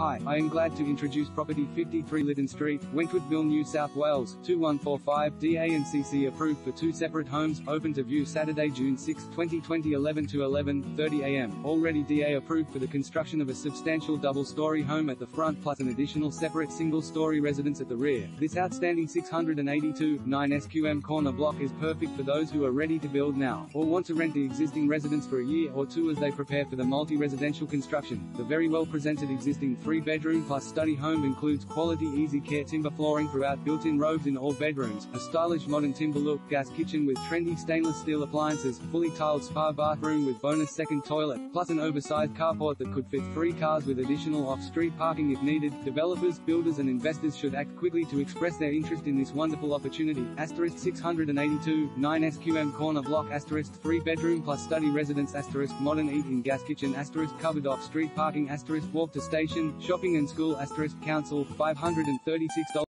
Hi, I am glad to introduce property 53 Lytton Street, Wentworthville, New South Wales, 2145, DA and CC approved for two separate homes, open to view Saturday, June 6, 2020 11 to 11.30 am. Already DA approved for the construction of a substantial double-story home at the front plus an additional separate single-story residence at the rear. This outstanding 682, 9 SQM corner block is perfect for those who are ready to build now, or want to rent the existing residence for a year or two as they prepare for the multi-residential construction. The very well presented existing three-bedroom plus study home includes quality easy care timber flooring throughout built-in robes in all bedrooms, a stylish modern timber look gas kitchen with trendy stainless steel appliances, fully tiled spa bathroom with bonus second toilet, plus an oversized carport that could fit three cars with additional off-street parking if needed. Developers, builders and investors should act quickly to express their interest in this wonderful opportunity. Asterisk 682, 9 SQM corner block asterisk 3 bedroom plus study residence asterisk modern eat-in gas kitchen asterisk covered off-street parking asterisk walk to station, shopping and school asterisk council, $536